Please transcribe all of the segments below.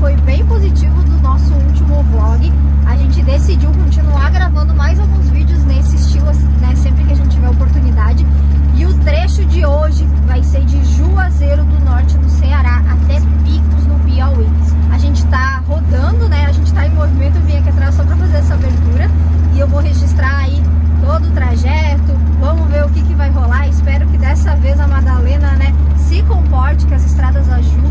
foi bem positivo do nosso último vlog. A gente decidiu continuar gravando mais alguns vídeos nesse estilo, né, sempre que a gente tiver oportunidade. E o trecho de hoje vai ser de Juazeiro do Norte, no Ceará, até Picos, no Piauí. A gente tá rodando, né, a gente tá em movimento, eu vim aqui atrás só pra fazer essa abertura. E eu vou registrar aí todo o trajeto, vamos ver o que, que vai rolar. Espero que dessa vez a Madalena, né, se comporte, que as estradas ajudem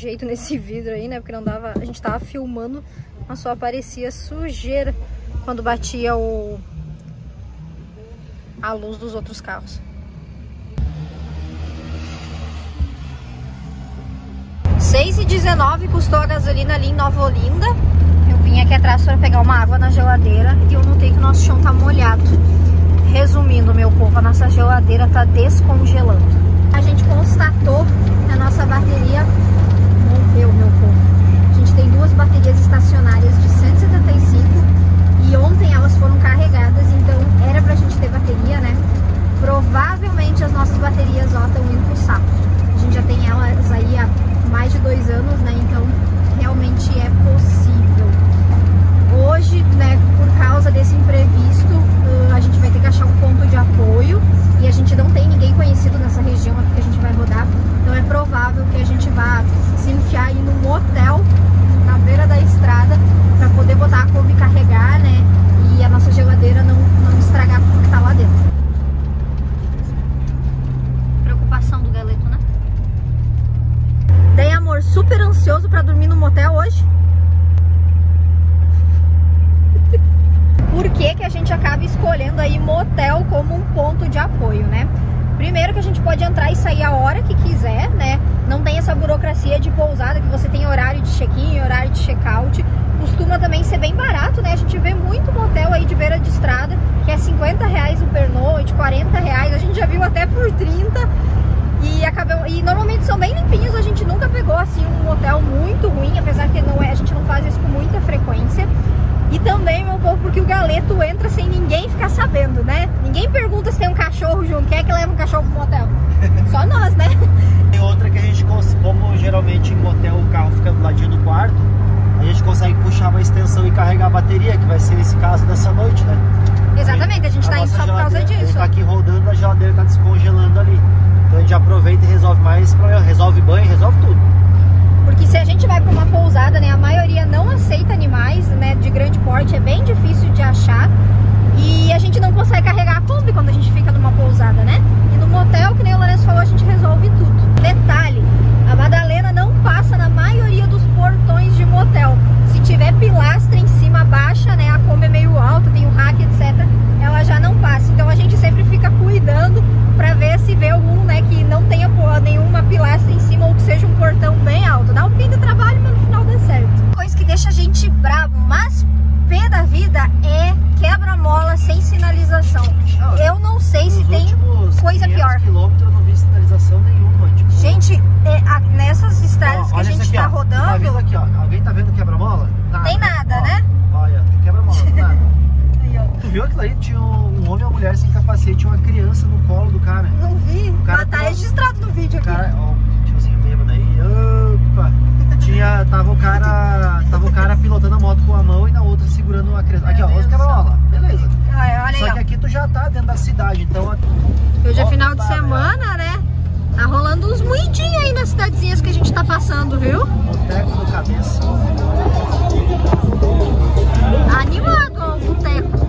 jeito nesse vidro aí, né? Porque não dava. A gente tava filmando, mas só aparecia sujeira quando batia o. a luz dos outros carros. 6,19 custou a gasolina ali em Nova Olinda. Eu vim aqui atrás para pegar uma água na geladeira e eu notei que o nosso chão tá molhado. Resumindo, meu povo, a nossa geladeira tá descongelando. A gente constatou que a nossa bateria morreu, meu povo. A gente tem duas baterias estacionárias de 175 e ontem elas foram carregadas, então era pra gente ter bateria, né? Provavelmente as nossas baterias ó estão indo pro saco. A gente já tem elas aí há mais de dois anos, né? Então realmente é possível. Hoje, né, por causa desse imprevisto, uh, a gente vai ter que achar um ponto de apoio e a gente não tem ninguém conhecido nessa região aqui que a gente vai rodar. Então é provável que a gente vá se enfiar aí num motel na beira da estrada para poder botar a Kombi carregar, né? E a nossa geladeira não, não estragar tudo que tá lá dentro. Preocupação do galeto, né? Daí, super ansioso pra dormir no motel hoje? Por que, que a gente acaba escolhendo aí motel como um ponto de apoio, né? Primeiro que a gente pode entrar e sair a hora que quiser, né? Não tem essa burocracia de pousada que você tem horário de check-in, horário de check-out. Costuma também ser bem barato, né? A gente vê muito motel aí de beira de estrada, que é 50 reais o pernoite, 40 reais. A gente já viu até por 30 e acabou, e normalmente são bem limpinhos, a gente nunca pegou assim um hotel muito ruim, apesar que não é, a gente não faz isso com muita frequência. E também, meu povo, porque o galeto entra sem ninguém ficar sabendo, né? Ninguém pergunta se tem um cachorro junto, quem é que leva um cachorro pro motel? Só nós, né? Tem outra que a gente, como geralmente em motel o carro fica do ladinho do quarto, a gente consegue puxar uma extensão e carregar a bateria, que vai ser esse caso dessa noite, né? Exatamente, a gente tá indo só por causa geladeira- disso. A gente tá aqui rodando, a geladeira tá descongelando ali. Então a gente aproveita e resolve mais resolve banho, resolve tudo. Porque se a gente vai para uma pousada, né, a maioria não aceita animais, né, de grande porte, é bem difícil de achar. E a gente não consegue carregar a Kombi quando a gente fica numa pousada, né? E no motel, que nem o Lourenço falou, a gente resolve tudo. Detalhe, a Madalena não passa na maioria dos portões de motel. Se tiver pilastra em cima, baixa, né, a Kombi é meio alta, tem o rack, etc, ela já não passa. Então a gente sempre fica cuidando para ver se vê algum, né, que não tenha pô, nenhuma pilastra em cima ou que seja um portão bem alto. Dá um pouquinho de trabalho, mas no final dá certo. Coisa que deixa a gente bravo, mas pé da vida é quebra-mola sem sinalização. Eu não sei se Nos tem últimos coisa 500 pior. quilômetros eu não vi sinalização nenhuma. Tipo, Gente, é, a- nessas estradas ó, a aqui, tá. Tá rodando, vendo aqui, ó. Alguém tá vendo quebra-mola? Tem nada, Ó, né? Olha, tem quebra-mola, nada. Aí, ó. Tu viu aquilo ali? Tinha um homem e uma mulher sem capacete e uma criança no colo do cara. não vi, cara mas tá tava- registrado no vídeo O aqui. cara, ó, um tiozinho bêbado aí. Opa! Tinha, tava o cara, tava o cara pilotando a moto com a mão e na outra segurando uma criança. Aqui, ó, os quebra-mola. Beleza. Olha, olha Só aí, que ó. aqui tu já tá dentro da cidade, então Hoje é final de tá, semana, né? Tá rolando uns moidinhos aí nas cidadezinhas que a gente tá passando, viu? boteco do cabeça. Animado o boteco.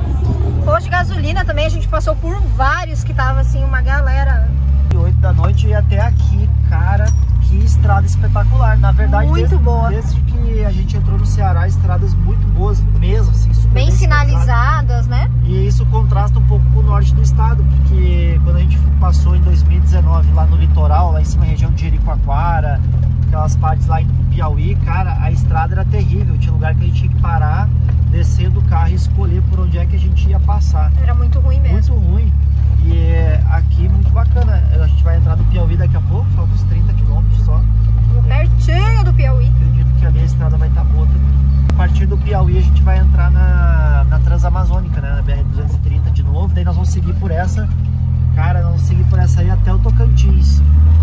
Posto de gasolina também, a gente passou por vários que tava assim, uma galera. E 8 da noite e até aqui, cara, que estrada espetacular. Na verdade, Muito desde, boa. desde que a gente entrou no Ceará, estradas muito boas mesmo, assim, super Bem sinalizadas. sinalizadas, né? E isso contrasta um pouco com o norte do estado, porque quando a gente passou em 2019 lá no litoral, lá em cima, região de Jericoacoara, aquelas partes lá no Piauí, cara, a estrada era terrível. Tinha lugar que a gente tinha que parar, descer do carro e escolher por onde é que a gente ia passar. Era muito ruim mesmo. Muito ruim. E é, aqui muito bacana. A gente vai entrar no Piauí daqui a pouco, falta uns 30 quilômetros só. Pertinho do Piauí. Acredito que ali a estrada vai estar boa também. A partir do Piauí a gente vai entrar na, na Transamazônica, né? Na BR-230 de novo. Daí nós vamos seguir por essa. Cara, nós vamos seguir por essa aí até o Tocantins.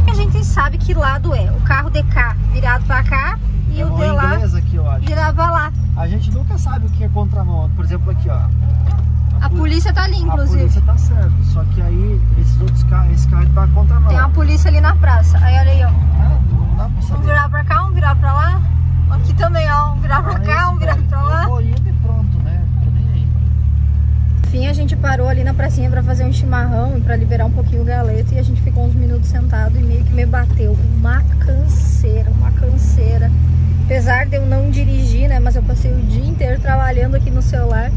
A gente sabe que lado é. O carro de cá virado pra cá e é o de lá aqui, virava lá. A gente nunca sabe o que é contramão. Por exemplo, aqui, ó. A poli- polícia tá ali, A inclusive. polícia tá certo. Só que aí esses outros carros, esse carro tá contramão. Tem uma polícia ali na praça. Aí olha aí, ó. Ah, não dá pra Um saber. virar pra cá, um virar pra lá. Aqui também, ó. Um virar pra Olha cá, isso, um virar velho. pra lá. Eu vou indo e pronto, né? Tô nem aí. Enfim, a gente parou ali na pracinha pra fazer um chimarrão pra liberar um pouquinho o galeto. E a gente ficou uns minutos sentado e meio que me bateu uma canseira, uma canseira. Apesar de eu não dirigir, né? Mas eu passei o dia inteiro trabalhando aqui no celular.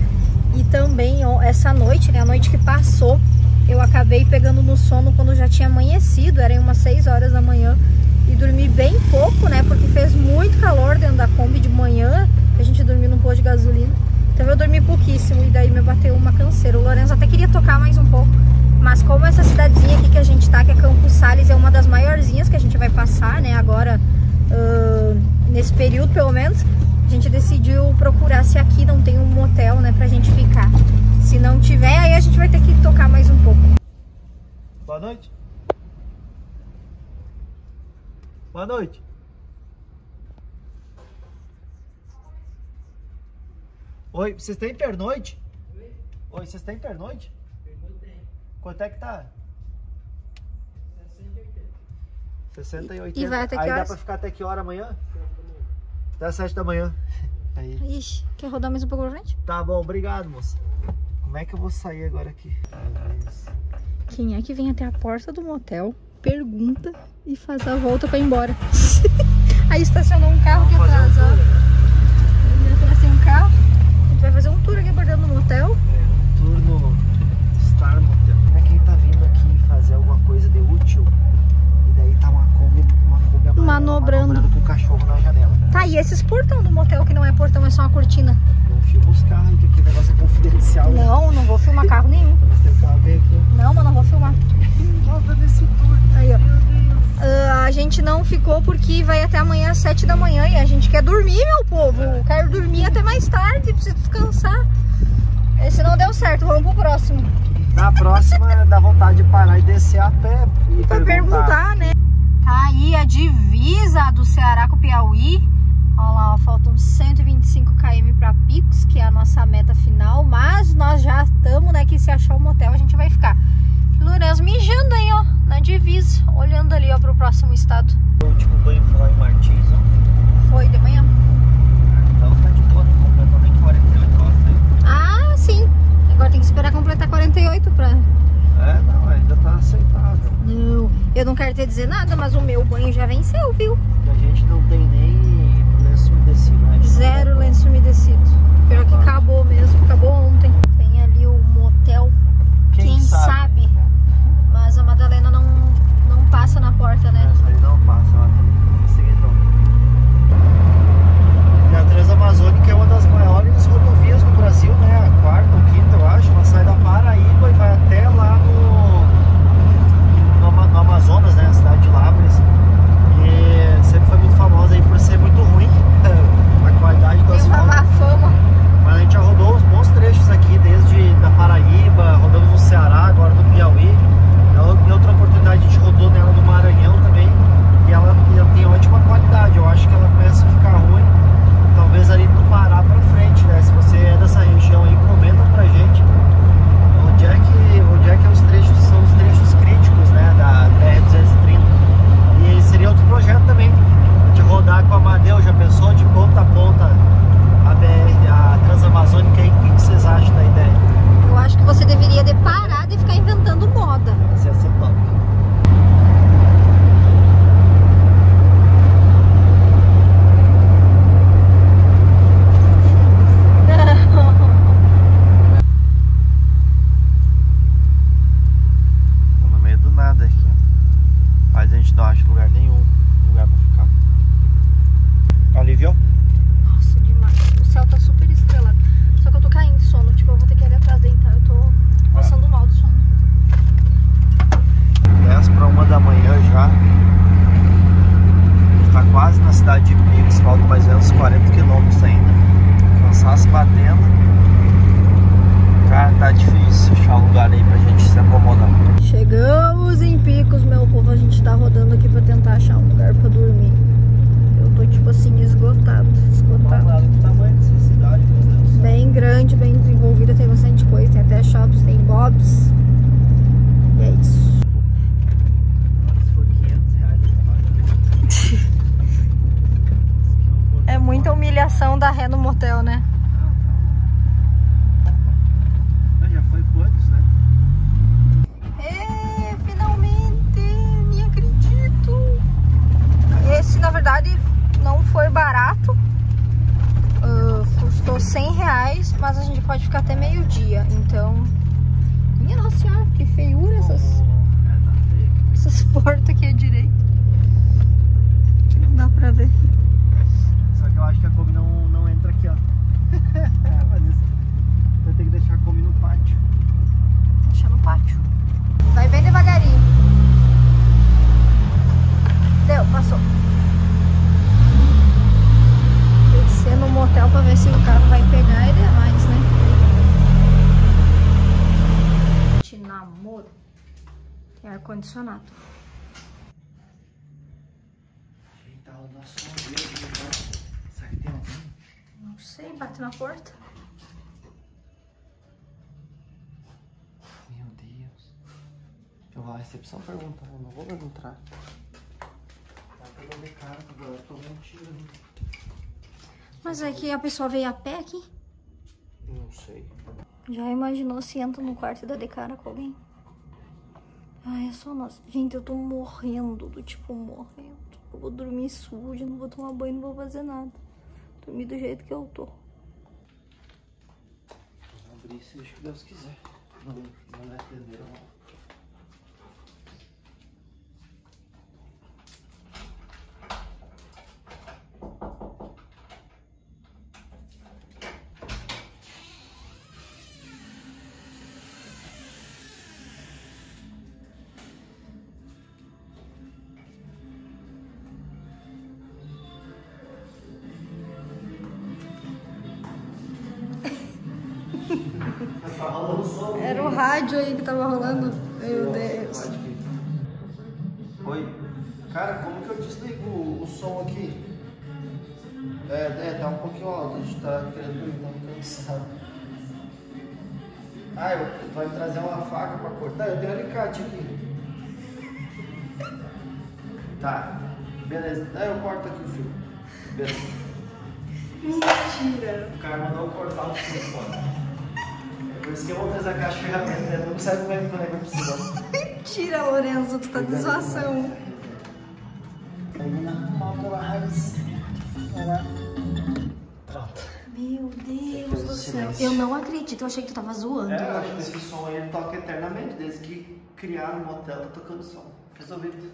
E também ó, essa noite, né? A noite que passou, eu acabei pegando no sono quando já tinha amanhecido. Eram umas 6 horas da manhã. E dormi bem pouco, né? Porque fez muito calor dentro da Kombi de manhã. A gente dormiu num posto de gasolina. Então eu dormi pouquíssimo e daí me bateu uma canseira. O Lourenço até queria tocar mais um pouco. Mas como essa cidadezinha aqui que a gente tá, que é Campos Sales, é uma das maiorzinhas que a gente vai passar, né? Agora, ah, nesse período pelo menos, a gente decidiu procurar se aqui não tem um motel, né? Pra gente ficar. Se não tiver, aí a gente vai ter que tocar mais um pouco. Boa noite. Boa noite. Oi, vocês têm pernoite? Oi, vocês têm pernoite? Quanto é que tá? 60 e 80. E vai até que Aí dá horas? pra ficar até que hora amanhã? Até as 7 da manhã. Aí. Ixi, quer rodar mais um pouco pra frente? Tá bom, obrigado, moça. Como é que eu vou sair agora aqui? Quem é que vem até a porta do motel, pergunta e faz a volta pra ir embora? Aí estacionou um carro aqui Vamos fazer atrás, ó. atrás tem um carro. Fazer um tour aqui abordando no motel. É, turno Star Motel. É quem tá vindo aqui fazer alguma coisa de útil. E daí tá uma Kombi, uma Kombi amarela, Manobrando. com o cachorro na janela. Tá, e esses portão do motel que não é portão, é só uma cortina? Não filma os carros aí, que aqui o negócio é confidencial. né? Não, não vou filmar carro nenhum. Não, mas não vou filmar. Volta nesse tour. Aí, ó. Meu Deus. Ah, a gente não ficou porque vai até amanhã às 7 da manhã e a gente quer dormir, meu povo. Quero dormir até mais tarde, preciso descansar. Esse não deu certo, vamos pro próximo. Na próxima dá vontade de parar e descer a pé. E Pra perguntar, né? Tá aí a divisa do Ceará com o Piauí. Olha lá, ó, faltam 125 km para Picos, que é a nossa meta final. Mas nós já estamos, né? Que se achar o motel a gente vai ficar. Lourenço mijando aí, ó, na divisa. Olhando ali, ó, pro próximo estado. O último banho foi lá em Martins, ó. Foi de manhã? Então tá de boa, completou nem 48 horas. né? Ah, sim. Agora tem que esperar completar 48 pra. É, não, ainda tá aceitável. Não, eu não quero te dizer nada, mas o meu banho já venceu, viu? E a gente não tem nem lenço umedecido, né? Zero lenço umedecido. Pior que acabou mesmo, acabou ontem. Tem ali o motel, quem, sabe? Mas 100 reais, mas a gente pode ficar até meio-dia. Então, minha nossa senhora, que feiura essas, É, tá essas portas aqui à direita. Que não dá pra ver. Só que eu acho que a Kombi não, não entra aqui, ó. É, Vanessa. Vai ter que deixar a Kombi no pátio. Deixar no pátio. Vai bem devagarinho. Deu, passou. Descer no motel pra ver se o carro vai pegar e demais, né? Te namoro. Tem ar-condicionado. Ajeitar o nosso modelo, então. Será que tem alguém? Não sei, bate na porta. Meu Deus. Eu vou à recepção perguntar, eu não vou tô mentindo. Mas é que a pessoa veio a pé aqui. Não sei. Já imaginou se entra no quarto e dá de cara com alguém? Ai, é só nós. Gente, eu tô morrendo, do tipo, morrendo. Eu vou dormir suja, não vou tomar banho, não vou fazer nada. Dormir do jeito que eu tô. Vou abrir se Deus quiser. Não, não vai atender, não. Era o rádio aí que tava rolando. Meu Deus. Oi. Cara, como que eu desligo o, o som aqui? É, é, tá um pouquinho alto, a gente tá querendo dormir, tá cansado. Ah, eu, tu vai me trazer uma faca pra cortar? Eu tenho um alicate aqui. Tá, beleza. Ah, eu corto aqui o fio. Beleza. Mentira. O cara mandou eu cortar o fio, por isso que eu vou trazer a caixa de ferramentas, né? Não sabe como é que tu vai precisar. Mentira, Lorenzo, tu tá de zoação. Meu Deus do céu. Eu não acredito, eu achei que tu tava zoando. É, eu acho que esse som aí toca eternamente, desde que criaram o motel, tá tocando som. Resolvido.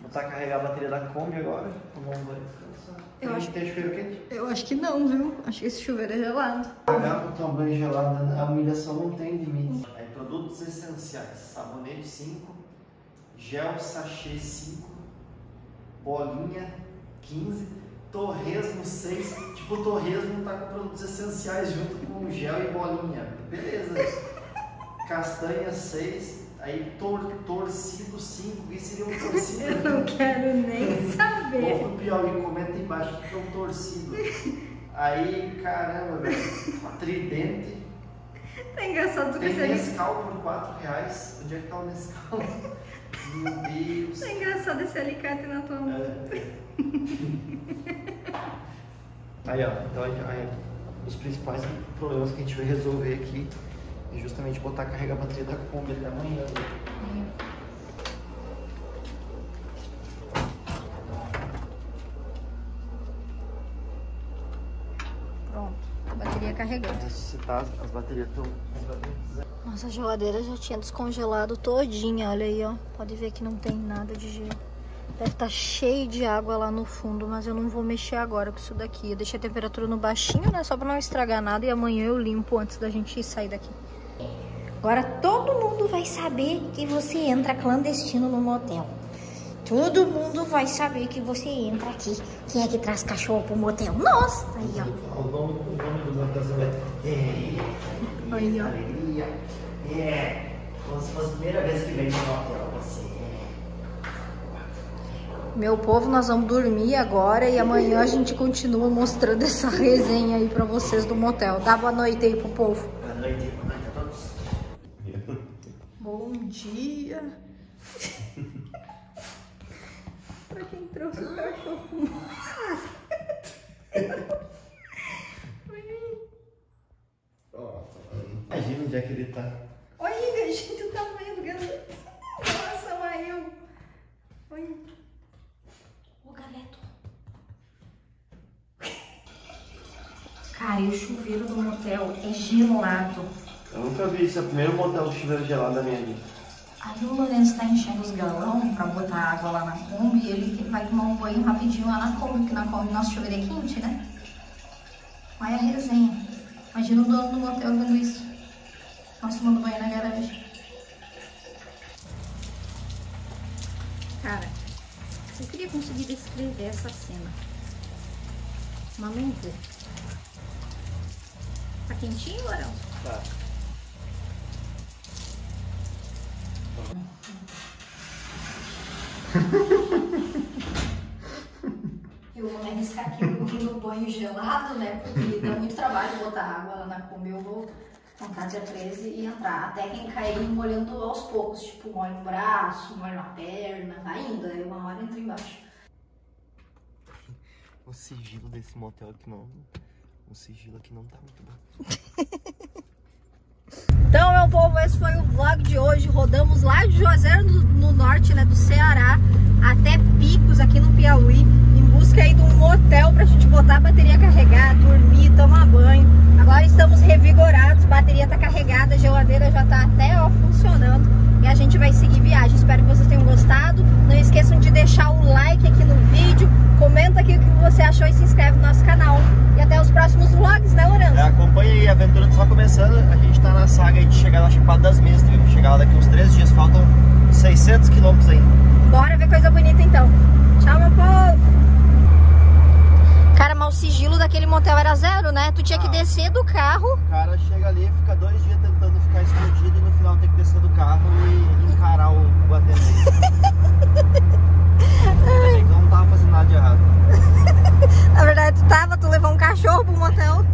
Vou tá carregar a bateria da Kombi agora, tomar um banho descansar. Eu acho- Tem chuveiro quente? Eu acho que não, viu? Acho que esse chuveiro é gelado. Pagar pra tomar banho gelado, a humilhação não tem limite. Aí, produtos essenciais: sabonete 5, gel sachê 5, bolinha 15, torresmo 6. Tipo, o torresmo tá com produtos essenciais junto com gel e bolinha. Beleza. Castanha 6, aí tor torcido 5. O que seria um torcido? Eu não quero nem saber. Vou pro Piauí, comenta aí embaixo o que é um torcido. Aí, caramba, velho. Tridente. Tá engraçado tu Tem que você Nescau por 4 reais. Onde é que tá o Nescau? Meu Deus. Tá engraçado esse alicate na tua mão. É. Aí, ó. Então, aí, os principais problemas que a gente vai resolver aqui é justamente botar carregar a bateria da Kombi até amanhã. né? Pronto, bateria carregando. Ressuscitar, as, as baterias estão Nossa, a geladeira já tinha descongelado todinha, olha aí, ó. Pode ver que não tem nada de gelo. Deve estar cheio de água lá no fundo, mas eu não vou mexer agora com isso daqui. Eu deixei a temperatura no baixinho, né? Só pra não estragar nada e amanhã eu limpo antes da gente sair daqui. Agora todo mundo vai saber que você entra clandestino no motel. Todo mundo vai saber que você entra aqui. Quem é que traz cachorro pro motel? Nossa, aí, ó. O nome, o nome do meu casamento é. Aí, ó. Alegria. É. Como se fosse a primeira vez que vem no hotel. Você Meu povo, nós vamos dormir agora e amanhã a gente continua mostrando essa resenha aí pra vocês do motel. Dá boa noite aí pro povo. Boa noite, boa noite a todos. Bom dia. pra quem trouxe o cachorro. Imagina onde é que ele tá. Olha, gente, o tamanho do galeto. Em relação a eu. Olha. O galeto. Cara, e o chuveiro do motel é gelado. Eu nunca vi isso, é o primeiro motel de chuveiro gelado da minha vida. Aí o Lourenço tá enchendo os galão pra botar água lá na Kombi e ele vai tomar um banho rapidinho lá na Kombi, porque na Kombi nosso chuveiro é quente, né? Olha a resenha. Imagina o dono do motel vendo isso. Nós tomando banho na garagem. Cara, eu queria conseguir descrever essa cena. Mas não vou. Tá quentinho, Larão? Tá. Eu vou me arriscar aqui no, no banho gelado, né? Porque dá muito trabalho botar água lá na Kombi. Eu vou entrar dia 13 e entrar. A técnica é ir molhando aos poucos. Tipo, molho no braço, molho na perna. Vai indo, aí uma hora entra embaixo. O sigilo desse motel aqui não. O sigilo aqui não tá muito bom. Então, meu povo, esse foi o vlog de hoje. Rodamos lá de Juazeiro no, no norte, né, do Ceará, até Picos, aqui no Piauí, em busca aí de um motel pra gente botar a bateria carregar, dormir, tomar banho. Agora estamos revigorados, bateria tá carregada, a geladeira já tá até ó, funcionando. E a gente vai seguir viagem. Espero que vocês tenham gostado. Não esqueçam de deixar o like aqui no vídeo. Comenta aventura só começando, a gente tá na saga de chegar na Chapada das Minas, devemos chegar lá daqui uns 3 dias, faltam 600 quilômetros ainda. Bora ver coisa bonita então. Tchau, meu povo! Cara, mas o sigilo daquele motel era zero, né? Tu tinha ah, que descer do carro. O cara chega ali, fica dois dias tentando ficar escondido e no final tem que descer do carro e encarar o, o atendente. não tava fazendo nada de errado. na verdade, tu tava, tu levou um cachorro pro motel.